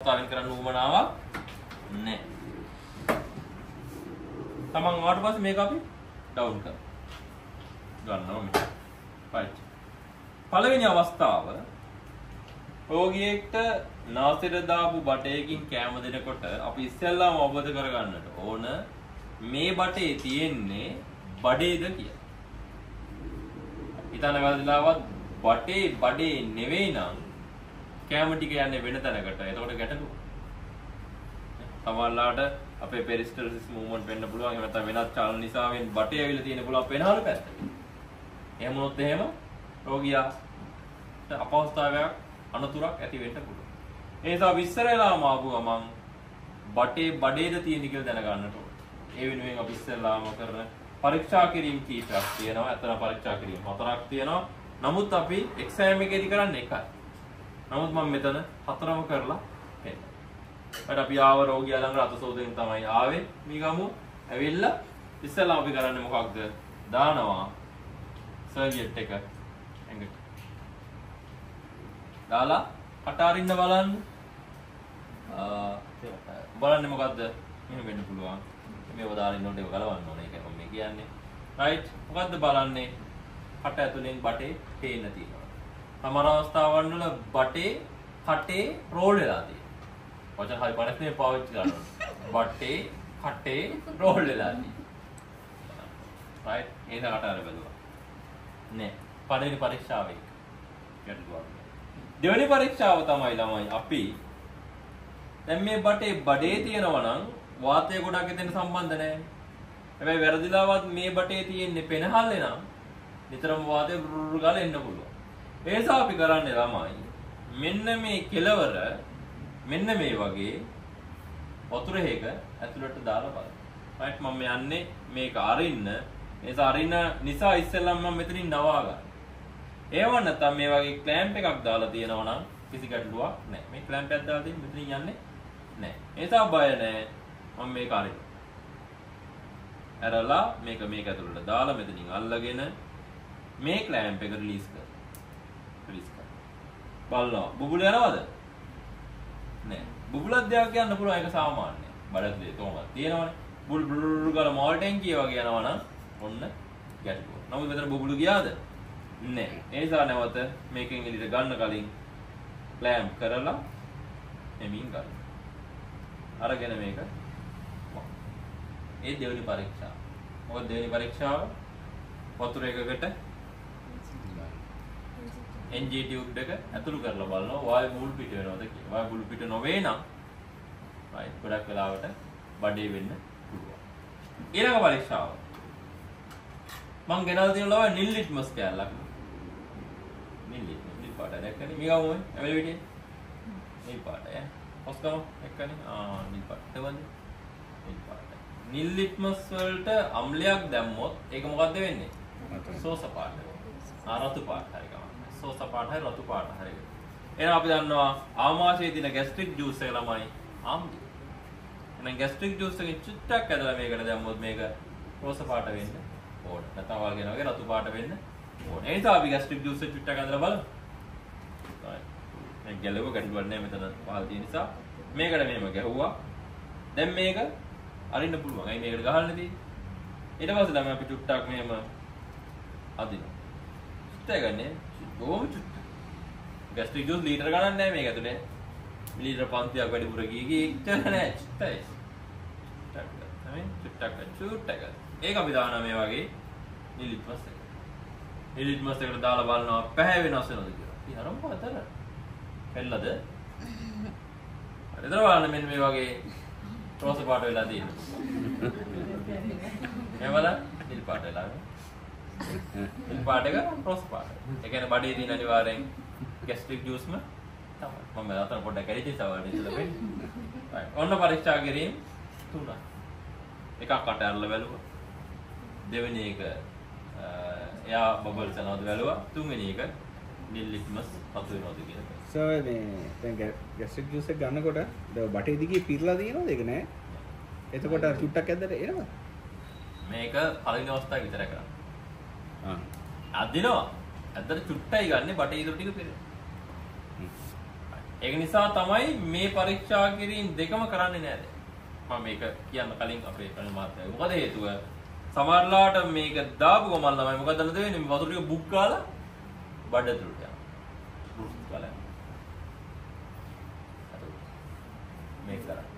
අවස්ථාවෙන් කරන්න උවමනාවක් නැහැ. තමන් ආවට පස්සේ මේක අපි ඩවුන් කරමු. ගන්නවා මේ. right. පළවෙනි අවස්ථාව රෝගියෙක්ට නාසයට දාපු බටයකින් කෑම දෙනකොට අපි ඉස්සෙල්ලාම අවබෝධ කරගන්නට ඕන මේ බටේ තියෙන්නේ බඩේද කියලා. හිතන වෙලාවත් බටේ බඩේ නෙවෙයි නම් කෑම ටික යන්නේ වෙන තැනකට. එතකොට ගැටලුව. සමහරලාට අපේ පෙරිස්ටල්සිස් මූව්මන්ට් වෙන්න පුළුවන්. එහෙම නැත්නම් වෙනත් චලන නිසාවෙන් බටේ ඇවිල්ලා තියෙන පුළුවන් වෙනහළු පැත්තට. එහෙම වුණොත් එහෙම රෝගියා අපහසුතාවයක් අනතුරක් ඇති වෙන්න පුළුවන්. ඒ නිසා විස්සරලාම ආපු ගමන් බටේ බඩේද තියෙන කියලා දැනගන්නට ඕනේ. ඒ වෙනුවෙන් අපි ඉස්සෙල්ලාම කරන පරීක්ෂා කිරීම කීපයක් තියෙනවා. අතන පරීක්ෂා කිරීම හතරක් තියෙනවා. නමුත් අපි එක්සෑම් එකේදී කරන්නේ එකයි. නමුත් මම මෙතන හතරම කරලා පෙන්නනවා. ඊට අපි ආව රෝගියා ළඟ රතසෝදෙන් තමයි ආවේ. මේ ගමු ඇවිල්ලා ඉස්සෙල්ලා අපි කරන්නේ මොකක්ද? දානවා සර්ජිට් එක ඇඟට. දාලා කට අරින්න බලන්න. ආ බලන්නේ මොකද්ද? මෙහෙම වෙන්න පුළුවන්. මේව දාලා ඉන්නකොට ඒක ගලවන්න ඕනේ. ඒකයි මම කියන්නේ. රයිට්. මොකද්ද බලන්නේ? කට ඇතුලෙන් බටේ පේන්න තියෙනවා. සමහර අවස්ථාවන් වල බටේ කටේ රෝල් වෙලා තියෙනවා. වචන හරි පරිස්සමෙන් මේ පාවිච්චි කරනවා. බටේ කටේ රෝල් වෙලා තියෙනවා. රයිට්. ඒක කට අර බැලුවා. නෑ. පළවෙනි පරීක්ෂාවේ ගැටලුවක්. දෙවෙනි පරීක්ෂාව තමයි ළමයි අපි දැන් මේ බටේ බඩේ තියෙනවා නම් වාතය ගොඩක් එතන සම්බන්ධ නැහැ. හැබැයි වැරදිලාවත් මේ බටේ තියෙන්නේ පෙනහල්ලේ නම් නිතරම වාතය බුරුරු ගාලා එන්න පුළුවන්. ඒ නිසා අපි කරන්නේ ළමයි මෙන්න මේ කෙලවර මෙන්න මේ වගේ වතුර හේක ඇතුළට දාලා බලන්න. right මම යන්නේ මේක අරින්න. ඒ නිසා අරින්න නිසා ඉස්සෙල්ලම මම මෙතනින් නවා ගන්න. ඒව නැත්නම් මේ වගේ ක්ලෑම්ප් එකක් දාලා තියෙනවා නම් කිසි ගැටලුවක් නැහැ. මේ ක්ලෑම්ප් එකක් දාලා තියෙන මෙතනින් යන්නේ නැහැ. ඒ නිසා බය නැහැ. මම මේක අරින්න. ඇරලා මේක මේක ඇතුළට දාලා මෙතනින් අල්ලගෙන මේ ක්ලෑම්ප් එක රිලීස් කර. රිලීස් කර. බලනවා. බුබුල යනවද? නෑ. බුබුලක් දෙයක් යන්න පුළුවන් ඒක සාමාන්‍යයි. බඩත් තෝමක් තියෙනවනේ. බුල් බුල් ගාලා මෝල් ටැංකිය වගේ යනවනම් ඔන්න ගැටලුව. නමුත් මෙතන බුබුලු ගියාද? නෑ. ඒ නිසා නැවත මේකෙන් එළියට ගන්න කලින් ක්ලෑම්ප් කරලා එමින් ගන්න. අරගෙන මේක ඒ දෙවෙනි පරීක්ෂාව. මොකද දෙවෙනි පරීක්ෂාව වතුර එකකට NG ටියුබ් එක ඇතුළු කරලා බලනවා වායු මුල් පිට වෙනවද කියලා. වායු මුල් පිට නොවේ නම් right ගොඩක් වෙලාවට බඩේ වෙන්න පුළුවන්. ඊළඟ පරීක්ෂාව. මං ගෙනල්ලා තියෙන ලව නිල් ලිට්මස් කෑල්ලක්. නිල් ලිට්මස් නිල් පාට දැක්කනේ මේකම ඔය ඇවිල්ලා නිල් පාට ඈ. ඔස්කම එක්කනේ ආ නිල් පාට. තවන්නේ නිල් පාට. නිල් ලිට්මස් වලට අම්ලයක් දැම්මොත් ඒක මොකද්ද වෙන්නේ? සෝස පාට. ආ රතු පාට හරි ගමන්. සෝස පාට හරි රතු පාට හරි. එහෙනම් අපි දන්නවා ආමාශයේ තියෙන ગેස්ට්‍රික් ජූස් එක ළමයි ආම්ලි. එහෙනම් ગેස්ට්‍රික් ජූස් එකෙන් චුට්ටක් ඇදලා මේකට දැම්මොත් මේක රෝස පාට වෙන්න ඕන. නැත්නම් වගේ වගේ රතු පාට වෙන්න ඕන. ඒ නිසා අපි ગેස්ට්‍රික් ජූස් එක චුට්ටක් ඇදලා බලමු. මේ ගැලවෙ ගැටුවක් නැහැ මෙතන පහල තියෙන නිසා මේකට මෙහෙම ගැහුවා. දැන් මේක අරින්න පුළුවන්. අයි මේකට ගහන්න තියෙන්නේ. ඊට පස්සේ තමයි අපි චුට්ටක් මෙහෙම අදිනවා. හිතගන්නේ බොහොම චුට්ට. ගැස්ට්‍රික් ජූස් ලීටර ගණන් නැහැ මේක ඇතුලේ. මිලිලීටර 500ක් වැඩිපුර ගියේ ගියේ ඉච්චර නැහැ චුට්ටයි. චුට්ටක් චුට්ටක්. ඒක අපි දානවා මේ වගේ නිලිට්මස් එක. නිලිට්මස් එකට දාලා බලනවා පැහැ වෙනස් වෙනවද කියලා. ඉතින් අරම පතර. පෙන්නද? හරිද බලන්න මෙන්න මේ වගේ රෝස පාට වෙලා තියෙනවා. මේ බලන්න නිල් පාට වෙලා. පාට එක රෝස පාට. ඒ කියන්නේ බඩේ තියෙන අනිවාර්යෙන් ગેස්ට්‍රික් ජූස්ම තමයි. මම අතන පොඩ්ඩක් කැඩිච්ච සවාඩේ ඉඳලා වෙන්නේ. ඔන්න පරීක්ෂා කිරීම තුනක්. එකක් කට අරලා බැලුවා. දෙවෙනි එක එයා බබල්ස් යනවද බැලුවා. තුන්වෙනි එක නිල් ලිට්මස් පතු වෙනවද කියලා. සර් මේ දැන් ගැස්ට්‍රික් ජූස් එක ගන්නකොට බටේ දිගේ පිරලා තියෙනවද ඒක නෑ එතකොට චුට්ටක් ඇද්දට එනවා මේක පළවෙනි අවස්ථාවේ විතරයි කරන්නේ. අදිනවා. ඇත්තට චුට්ටයි ගන්න බටේ ඉතුරු ටික පෙරේ. ඒක නිසා තමයි මේ පරීක්ෂා කිරීම දෙකම කරන්නේ නැහැ දැන්. මම මේක කියන්න කලින් අපේ කණ මාත්‍යාව. මොකද හේතුව? සමහරලාට මේක දාපු ගමන් ළමයි මොකද දන්නද වෙන්නේ? වතුර ටික බුක් ගාලා බඩ ඇතුළට යනවා. මේක කරා.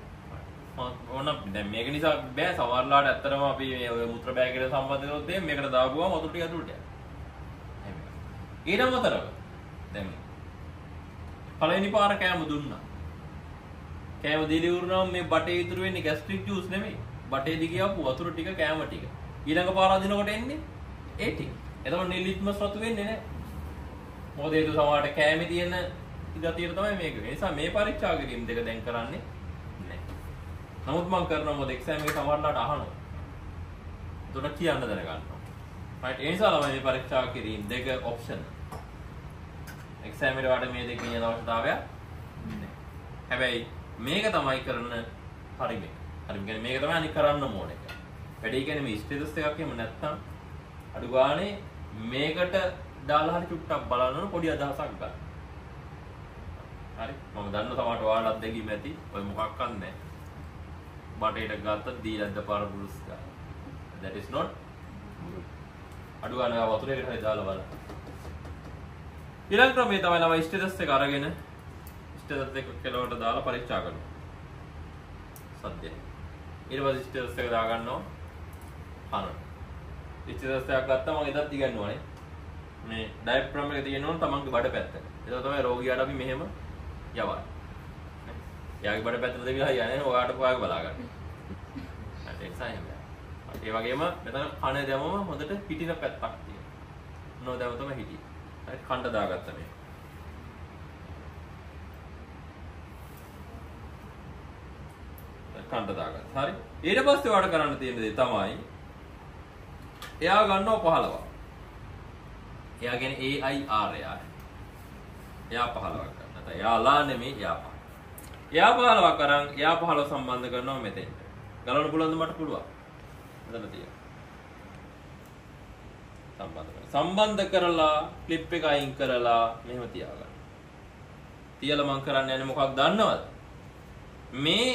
ඕන දැන් මේක නිසා බෑ සමහරලාට ඇත්තටම අපි මේ ඔය මුත්‍ර බෑගයට සම්බන්ධ කරොත් එහෙම මේකට දාපුවම වතුර ටික ඇතුළට යනවා. ඊට අමතරව දැන් පළවෙනි පාර කෑම දුන්නා. කෑම දීලා ඉවරනම මේ බටේ ඉතුරු වෙන්නේ ගැස්ට්‍රික් ජූස් නෙමෙයි. බටේ දිගේ ආපු වතුර ටික කෑම ටික. ඊළඟ පාර අදිනකොට එන්නේ ඒ ටික. එතකොට නිලිත්මස් රතු වෙන්නේ නැහැ. මොකද ඒක සමහරට කෑමේ තියෙන ඉදතියට තමයි මේක. ඒ නිසා මේ පරීක්ෂා කිරීම දෙක දැන් කරන්නේ නැහැ. නමුත් මම කරනවා මොකද එක්සෑම් එක සමහරලාට අහනවා. එතකොට කියන්න දැනගන්නවා. right ඒ නිසා ළමයි මේ පරීක්ෂා කිරීම දෙක ඔප්ෂන්. එක්සෑම් එකට වට මේ දෙක කියන අවශ්‍යතාවයක් නැහැ. හැබැයි මේක තමයි කරන හරිම එක. හරිම කියන්නේ මේක තමයි අනික කරන්න ඕන එක. වැඩි කියන්නේ මේ ස්ටේටස් එකක් එහෙම නැත්නම් අඩු ගානේ මේකට දාලා හරි චුට්ටක් බලන්න පොඩි අදහසක් ගන්න. හරි මම දන්න සමහරට ඔයාලත් දෙකීම ඇති ඔය මොකක්වත් නැහැ. බටේට ගත්ත දීලා දෙපාර බුරුස් ගන්න. that is not අඩු ගානේ වතුරේකට හරි දාලා බලන්න. ඊළඟ ක්‍රමේ තමයි ළමයි ස්ටේටස් එක අරගෙන ස්ටේටස් එක කෙලවට දාලා පරීක්ෂා කරනවා. සද්දය. ඊට පස්සේ ස්ටේටස් එක දාගන්නවා. හන. ස්ටේටස් එකක් ගත්තා මම එදත් ඉගෙනුවානේ. මේ ඩයෆ්‍රාම් එක තියෙනවා තමන්ගේ බඩ පැත්ත. ඒක තමයි රෝගියාට අපි මෙහෙම යවන්නේ. එයාගේ බඩ පැත්තට දෙවිලා යන්නේ ඔයාට ඔයාගේ බලා ගන්න. හරි ඒ නිසා එහෙම. ඒ වගේම මෙතන කන දැමම හොඳට පිටින පැත්තක් තියෙනවා. නෝ දැම තමයි හිටියේ. හරි කණ්ඩ දාගත්ත මේ. කණ්ඩ දාගත්ත. හරි. ඊට පස්සේ ඔයාලට කරන්න තියෙන දේ තමයි එයා ගන්නවා 15. එයා කියන්නේ AIR එයා. එයා 15ක් ගන්න. නැත්නම් එයාලා නෙමෙයි එයා 15. එයා 15ක් අරන් එයා 15 සම්බන්ධ කරනවා මෙතෙන්ට. ගලවන්න පුළුවන්ද මට පුළුවන්. මෙතන තියෙනවා. සම්බන්ධ කරලා. සම්බන්ධ කරලා ක්ලිප් එක අයින් කරලා මෙහෙම තියාගන්න. තියලා මම කරන්න යන්නේ මොකක්ද දන්නවද? මේ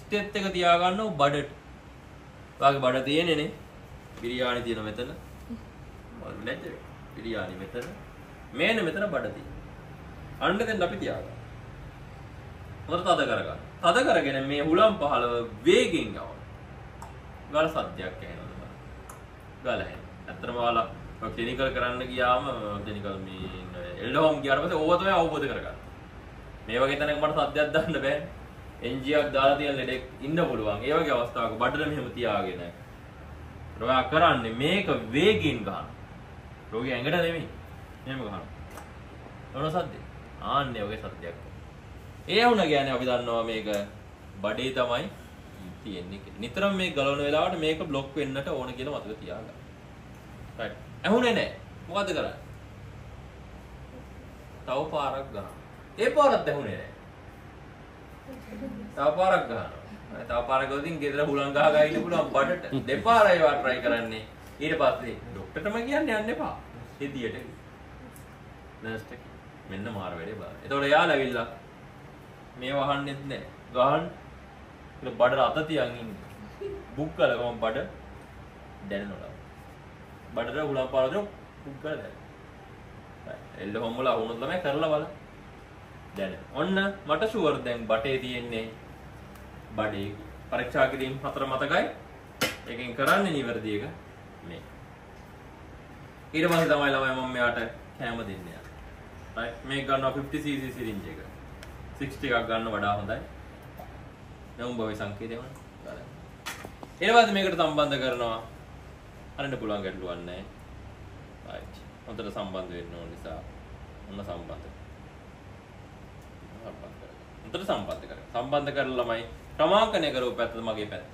ස්ටෙප් එක තියාගන්න බඩට. ඔයාගේ බඩ තියෙන්නේ නේ. බිරියානි තියෙන මෙතන. නැද්ද? බිරියානි මෙතන. මේන මෙතන බඩ තියෙන. අන්න දැන් අපි තියාගන්න. හොඳට තද කරගන්න. තද කරගෙන මේ හුලම් පහළව වේගෙන් යවන්න. ගල සද්දයක් ඇහෙනවද බලන්න. ගල ඇහෙන. ඇත්තටම ඔයාලා ඔය ක්ලිනිකල් කරන්න ගියාම ක්ලිනිකල් මේ එල්ඩ හෝම් ගියාට පස්සේ ඕව තමයි අවබෝධ කරගන්න. මේ වගේ තැනක මට සද්දයක් දාන්න බෑ. එන්ජියක් දාලා තියෙන ලෙඩෙක් ඉන්න පුළුවන්. ඒ වගේ අවස්ථාවක බඩට මෙහෙම තියාගෙන ඔයා කරන්නේ මේක වේගින් ගන්න. රෝගී ඇඟට නෙමෙයි. මෙහෙම ගන්න. මොන සද්දේ? ආන්නේ වගේ සද්දයක්. ඒ වුණ ගැන අපි දන්නවා මේක බඩේ තමයි තියෙන්නේ කියලා. නිතරම මේ ගලවන වෙලාවට මේක બ્લોක් වෙන්නට ඕන කියලා මතක තියාගන්න. right. ඇහුනේ නැහැ. මොකද්ද කරන්නේ? තව පාරක් ගන්න. ඒ පාරත් ඇහුනේ නැහැ. තව පාරක් ගන්නවා. තව පාරක් ගිහින් ගෙදර හුලං ගහ ගහ ඉන්න පුළුවන් බඩට. දෙපාරයි වා try කරන්නේ. ඊට පස්සේ ડોක්ටර්ටම කියන්න යන්න එපා. හෙදියට. නර්ස්ට මෙන්න මාර වැඩේ බාර. එතකොට එයාලා ඇවිල්ලා මේ වහන්නෙත් නෑ. ගහන්න. ඒක බඩට අත තියන් ඉන්නේ. බුක් කරලා ගමන් බඩ දැනෙනවා. බඩට හුලං පාර දෙන බුක් කරලා දැනෙනවා. එල්ල හොම්මලා වුණොත් ළමයි කරලා බලන්න. දැන. ඔන්න මට ෂුවර් දැන් බටේ තියෙන්නේ බඩේ පරීක්ෂා කිරීම හතර මතකයි. එකෙන් කරන්නේ නිවැරදි එක මේ. ඊට පස්සේ තමයි ළමයි මම මෙයාට කැම දෙන්නේ. right මේක ගන්නවා 50cc සිරින්ජ් එක. 60 එකක් ගන්න වඩා හොඳයි. නම් බවේ සංකේතය වුණා. බලන්න. ඊට පස්සේ මේකට සම්බන්ධ කරනවා. අරන්න පුළුවන් ගැටලුවක් නැහැ. right. හොඳට සම්බන්ධ වෙන්න ඕන නිසා ඔන්න සම්බන්ධ. සම්බන්ධ කරගන්න. හොඳට සම්බන්ධ කරගන්න. සම්බන්ධ කරලා ළමයි ක්‍රමාංකනය කරව පැත්තද මගේ පැත්ත.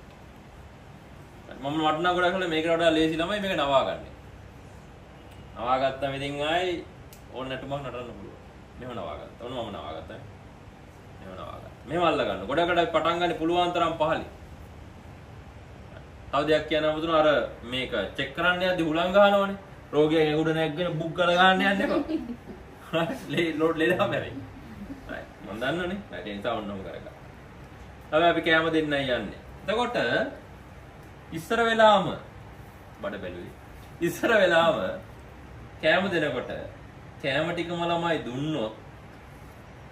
මම වටනා ගොඩක් කළා මේකට වඩා ලේසි ළමයි මේක නවාගන්නේ. නවාගත්තම ඉතින් ආයි ඕන නැටුමක් නටන්න පුළුවන්. මෙහෙම නවාගත්තා. ඔන්න මම නවාගත්තා. මෙහෙම නවාගත්තා. මෙහෙම අල්ල ගන්න. ගොඩකට පටන් ගන්න පුළුවන් තරම් පහලි. තව දෙයක් කියන්න මුතුන අර මේක චෙක් කරන්න යද්දි හුලං ගහනවනේ. රෝගියාගේ උඩ නැග්ගෙන බුක් කරලා ගන්න යන්න එපා. ලේ ලෝඩ් ලේදා මැරෙයි. right. මම දන්නවනේ රයිට් ඒ නිසා ඔන්නම කරගන්න හැබැයි අපි කැම දෙන්නයි යන්නේ එතකොට ඉස්සර වෙලාම බඩ බැලුවේ ඉස්සර වෙලාම කෑම දෙනකොට කෑම ටිකම ළමයි දුන්නොත්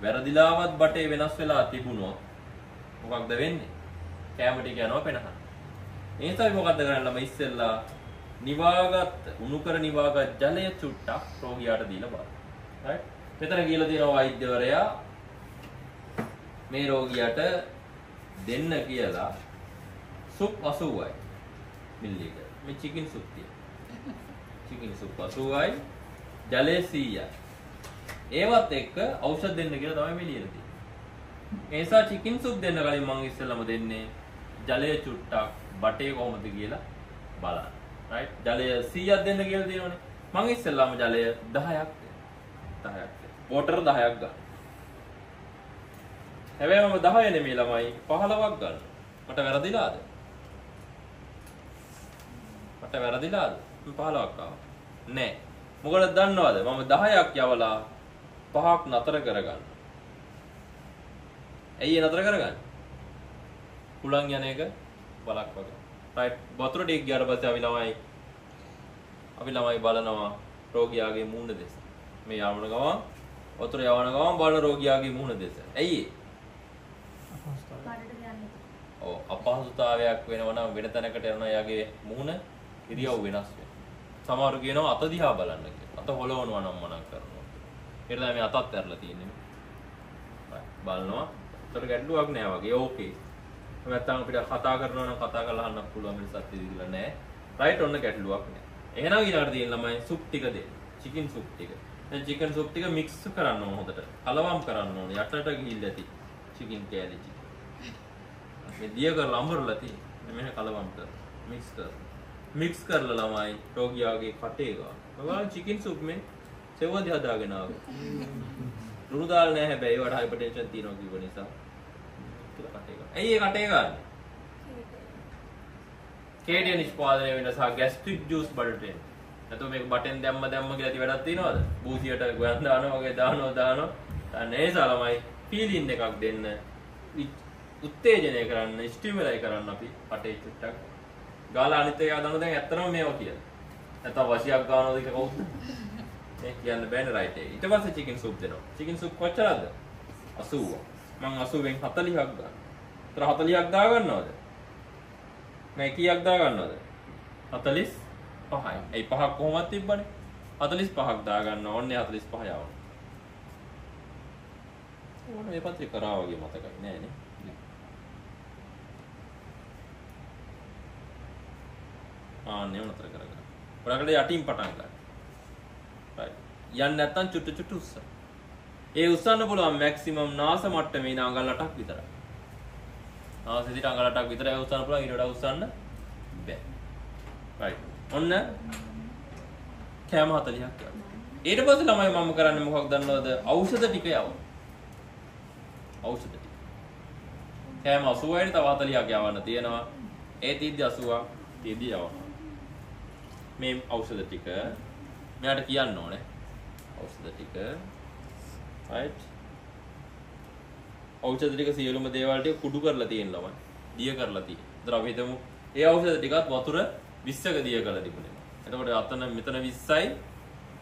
වැරදිලාවත් බටේ වෙනස් වෙලා තිබුණොත් මොකක්ද වෙන්නේ කෑම ටික යනවා පෙනහන ඒ නිසා අපි මොකද්ද කරන්නේ ළමයි ඉස්සෙල්ලා නිවාගත් උණු කර නිවාගත් ජලය චුට්ටක් රෝගියාට දීලා බලන්න. right? මෙතන කියලා තියෙනවා වෛද්‍යවරයා මේ රෝගියාට දෙන්න කියලා සුප් 80යි මිලිලීටර්. මේ චිකන් සුප් තියෙන. චිකන් සුප් 80යි ජලය 100යි. ඒවත් එක්ක ඖෂධ දෙන්න කියලා තමයි මේ ලියලා තියෙන්නේ. ඒ නිසා චිකන් සුප් දෙන්න කලින් මම ඉස්සෙල්ලාම දෙන්නේ ජලය චුට්ටක් බටේ කොහොමද කියලා බලන්න. රයිට් ජලය 100ක් දෙන්න කියලා තියෙනවනේ. මං ඉස්සෙල්ලාම ජලය 10ක් 10ක් වෝටර් 10ක් ගන්න. හැබැයි මම 10 නෙමෙයි ළමයි 15ක් ගන්න. මට වැරදිලාද? මට වැරදිලාද? 15ක් ආවා. නෑ. මොකද දන්නවද? මම 10ක් යවලා 5ක් නතර කරගන්න. ඇයි ඒ නතර කරගන්නේ? හුලං යන එක බලක් වගේ. රයිට් වතුර ටික ගියාට පස්සේ අපි ළමයි අපි ළමයි බලනවා රෝගියාගේ මූණ දෙස. මේ යවන ගමන් වතුර යවන ගමන් බලන රෝගියාගේ මූණ දෙස. ඇයි. ඔව් අපහසුතාවයක් වෙනවා නම් වෙන තැනකට යනවා එයාගේ මූණ ඉරියව් වෙනස් වෙනවා. සමහරු කියනවා අත දිහා බලන්න කියලා. අත හොලවනවා නම් මනක් කරනවා. ඒක තමයි මේ අතත් ඇරලා තියෙන්නේ. බලනවා. ඒතර ගැටලුවක් නෑ වගේ. ඕකේ. නැත්තම් අපිට කතා කරනවා නම් කතා කරලා අහන්න පුළුවන් මිනිස්සුත් ඉදිරියලා නෑ. රයිට් ඔන්න ගැටලුවක් නෑ. එහෙනම් ඊළඟට තියෙන ළමයි සුප් ටික දෙන්න. චිකන් සුප් ටික. දැන් චිකන් සුප් ටික මික්ස් කරන්න ඕන හොඳට. කලවම් කරන්න ඕන. යටට ගිහිල්ලා ඇති. චිකන් කෑලි චිකන්. මේ දිය කරලා අඹරලා තියෙන්නේ. මෙහෙ කලවම් කර. මික්ස් කර. මික්ස් කරලා ළමයි රෝගියාගේ කටේ ගා. ඔයාලා චිකන් සුප් මේ සෙව්වද හදාගෙන ආවේ. ලුණු දාල් නෑ හැබැයි ඒවට හයිපර්ටෙන්ෂන් තියෙනවා කිව්ව නිසා. කියලා කටේ ගා. ඇයි ඒ කටේ ගාන්නේ? කේඩිය නිෂ්පාදනය වෙන සහ ගැස්ට්‍රික් ජූස් බඩට එන. නැත්නම් මේක බටෙන් දැම්ම දැම්ම කියලා ඇති වැඩක් තියනවද? බූසියට ගොයන් දානවා වගේ දානවා දානවා. අන්න ඒ සලමයි ෆීලින් එකක් දෙන්න. උත්තේජනය කරන්න, ස්ටිමුලයි කරන්න අපි කටේ චුට්ටක්. ගාලා අනිත් එක හදනවා දැන් ඇත්තටම මේවා කියලා. නැත්නම් වශියක් ගන්නවද කියලා කවුද? මේ කියන්න බෑනේ රයිට් එක. ඊට පස්සේ චිකන් සූප් දෙනවා. චිකන් සූප් කොච්චරද? 80. මං 80ෙන් 40ක් ගන්නවා. ඒතර 40ක් දා ගන්නවද? මේ කීයක් දා ගන්නවද? 45යි. ඒ පහක් කොහොමද තිබ්බනේ? 45ක් දා ගන්නවා. ඔන්නේ 45 යවනවා. ඕන මේ පත්‍රේ කරා වගේ මතකයි නෑ නේ. ආන්නේ උනතර කරගන්න. ඔයාලට යටින් පටන් ගන්න. Right. යන්න නැත්තම් චුට්ටු චුට්ටු උස්ස. ඒ උස්සන්න පුළුවන් මැක්සිමම් නාස මට්ටමේ ඉඳන් අඟල් 8ක් විතරයි. නාස ඉදිරියට අඟල් 8ක් විතරයි උස්සන්න පුළුවන් ඊට වඩා උස්සන්න බෑ. right. ඔන්න කෑම 40ක් යනවා. ඊට පස්සේ ළමයි මම කරන්නේ මොකක්ද දන්නවද? ඖෂධ ටික යවනවා. ඖෂධ ටික. කෑම 80යි තව 40ක් යවන්න තියෙනවා. ඒ තීද්දි 80ක් තීද්දි යවනවා. මේ ඖෂධ ටික මෙයාට කියන්න ඕනේ. ඖෂධ ටික right ඖෂධ ටික සියලුම දේවල් ටික කුඩු කරලා තියෙන ළමයි. දිය කරලා තියෙන. ඒතර අපි හිතමු ඒ ඖෂධ ටිකත් වතුර 20ක දිය කරලා තිබුණේ. එතකොට අතන මෙතන 20යි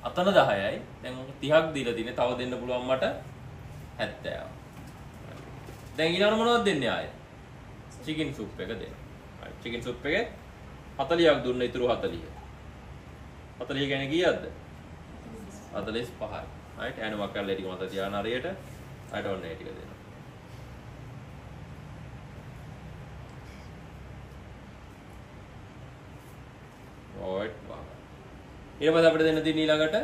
අතන 10යි. දැන් 30ක් දීලා තියෙන්නේ. තව දෙන්න පුළුවන් මට 70. දැන් ඊළඟ මොනවද දෙන්නේ ආයේ? චිකන් සූප් එක දෙන්න. චිකන් සූප් එකේ 40ක් දුන්න ඉතුරු 40. 40 කියන්නේ කීයක්ද? 45යි. right ඇනුවක් කරලා ටික මත තියාන හරියට. අයිට ඔන්න ඒ ටික දෙන්න. right වාහ. ඊට පස්සේ අපිට දෙන්න තියෙන ඊළඟට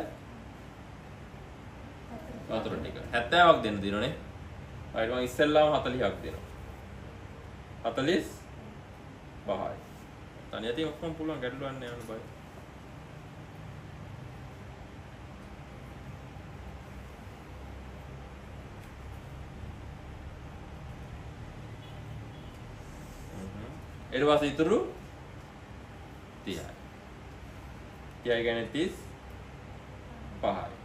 වතුර ටික. 70ක් දෙන්න දිනවනේ. right මම ඉස්සෙල්ලාම 40ක් දෙනවා. 40 පහයි. තනිය තියෙන ඔක්කොම පුළුවන් ගැටලුවක් නෑ යන්න බයි. ඊට පස්සේ ඉතුරු 30යි 30 කියන්නේ 30 5යි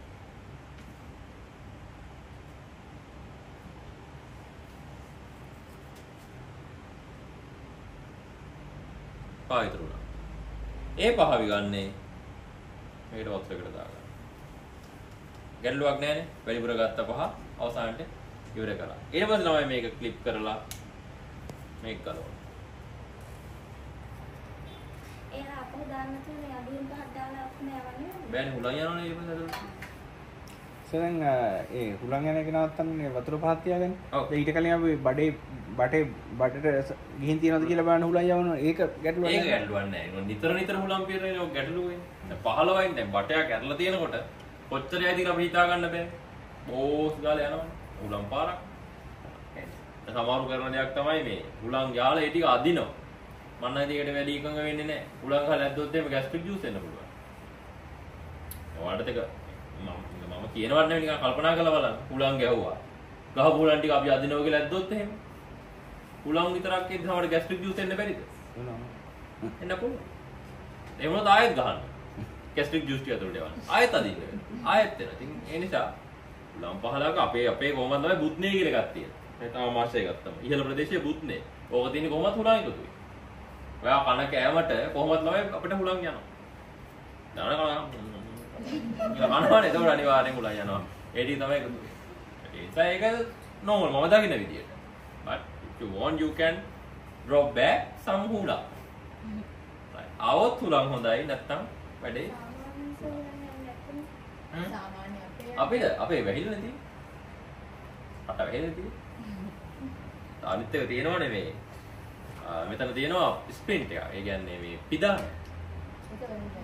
පහ ඉතුරු වුණා. ඒ පහ විගන්නේ මේකට වතුරකට දාගන්න. ගැටලුවක් නැහැනේ. වැඩිපුර ගත්ත පහ අවසානට ඉවර කළා. ඊට පස්සේ තමයි මේක ක්ලිප් කරලා මේක කළා. දාන්න තියෙන අඩුවෙන් පහක් දාලා ඔක්කොම යවන්නේ බෑනේ හුලන් යනවනේ ඊට පස්සේ. සරන් ඒ හුලන් යන එක නවත්තන්නේ වතුර පහක් තියාගන්න. ඔව්. ඊට කලින් අපි බඩේ බටේ බඩට ගිහින් තියනවද කියලා බලන්න හුලන් යවනවා. ඒක ගැටලුවක් ඒක නෑ. ගැටලුවක් නෑ. ඒක නිතර නිතර හුලම් පිරෙන එක ගැටලුවනේ. දැන් 15යින් දැන් බටයක් ඇරලා තියෙනකොට කොච්චර යයිද කියලා අපිට හිතා ගන්න බෑ. බෝස් ගාලා යනවනේ. හුලම් පාරක්. දැන් සමහරු කරන දෙයක් තමයි මේ හුලම් යාලා ඒ ටික අදිනවා. මන්න ඉතින් ඒකට වැඩි එකඟ වෙන්නේ නෑ. හුලම් ගාලා ඇද්දොත් එහෙම ගැස්ට්‍රික් ජූස් එන්න පුළුවන්. ඔයාලට ඒක මම මම කියනවට නෙවෙයි නිකන් කල්පනා කරලා බලන්න. හුලම් ගැහුවා. ගහ හුලම් ටික අපි අදිනවා කියලා ඇද්දොත් එහෙම. හුලම් විතරක් එද්දි තමයි ගැස්ට්‍රික් ජූස් එන්න බැරිද? එන්න පුළුවන්. ඒ වුණත් ආයෙත් ගහන්න. කැස්ටික් ජූස් ටික ඇතුළට යවන්න. ආයෙත් අදින්න වෙනවා. ආයෙත් එනවා. ඉතින් ඒ නිසා ලම් පහලක අපේ අපේ කොහමද තමයි බුත්නේ කියලා එකක් තියෙනවා. මේ තම මාෂය ගත්තම. ඉහළ ප්‍රදේශයේ බුත්නේ. ඕක තියෙන්නේ කොහොමද හුලං එකතුයි. ඔයා කන කෑමට කොහොමද ළමයි අපිට හුලං යනවා. දාන කන කනවනේ ඒක අනිවාර්යෙන් හුලං යනවා. ඒ ටික තමයි එකතුයි. ඒක normal මම දකින්න විදියට. but if you want you can drop back some hula. આવොත් හුලං හොඳයි නැත්තම් වැඩේ අපිට අපේ වැහිලා නැති අට වැහිලා නැති අනිත් එක තියෙනවනේ මේ මෙතන තියෙනවා ස්ප්‍රින්ට් එක. ඒ කියන්නේ මේ පිදාන.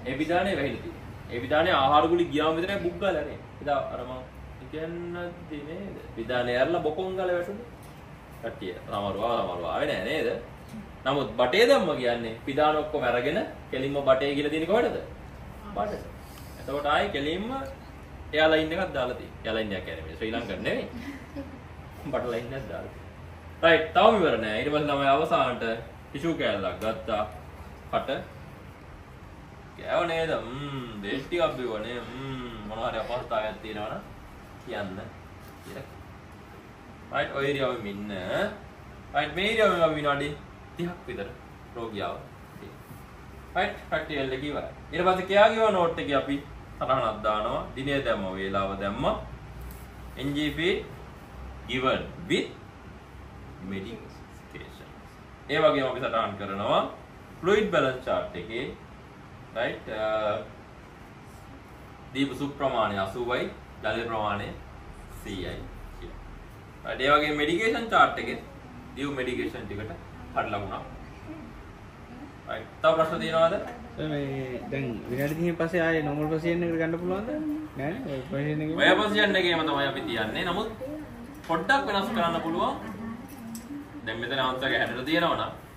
ඒ පිදානේ වැහිලා තියෙන්නේ. ඒ පිදානේ ආහාර ගුලි ගියාම විතරයි බුක් ගාලා නේ. පිදා අර මම කියන්නද්දි නේද? පිදානේ ඇරලා බොකොන් ගාලා වැටුනේ. කට්ටිය සමහරව ආවා සමහරව ආවේ නෑ නේද? නමුත් බටේ දැම්ම කියන්නේ පිදාන ඔක්කොම අරගෙන කෙලින්ම බටේ කියලා තියෙන කොහෙටද? බඩට. එතකොට ආයේ කෙලින්ම එයා ලයින් එකක් දාලා තියෙනවා. එයා ලයින් එකක් කියන්නේ මේ ශ්‍රී ලංකන් නෙවෙයි. බට ලයින් එකක් දාලා. රයිට්, තවම ඉවර නෑ. ඊට පස්සේ තමයි අවසානට ටිෂු කෑල්ලක් ගත්තා. කට. කෑව නේද? ම්ම්, දේශ් ටිකක් බිව්වනේ. ම්ම්, මොනවා හරි අපහසුතාවයක් තියෙනවනම් කියන්න. කියලා. රයිට්, ඔය ඉරියව්වෙම ඉන්න. රයිට්, මේ ඉරියව්වෙම අපි විනාඩි 30ක් විතර රෝගියාව. රයිට්, පැටියෙල්ල කිව්වා. ඊට පස්සේ කියා කිව්ව නෝට් එකේ අපි සටහනක් දානවා. දිනේ දැම්ම වේලාව දැම්ම. NGP given with medication. ඒ වගේම අපි සටහන් කරනවා fluid balance chart එකේ right දීප සුප් ප්‍රමාණය 80යි ජල ප්‍රමාණය 100යි කියලා. right ඒ වගේම medication chart එකේ දීප medication ටිකට හඩලා වුණා. right තව ප්‍රශ්න තියෙනවද? මේ දැන් විනාඩි 30 පස්සේ ආයේ normal position එකට ගන්න පුළුවන්ද? නෑනේ ඔය position එකේ. ඔය පොසිෂන් එකේම තමයි අපි තියන්නේ. නමුත් පොඩ්ඩක් වෙනස් කරන්න පුළුවන්. දැන් මෙතන ආන්සර් එක හැදලා තියෙනවා නම්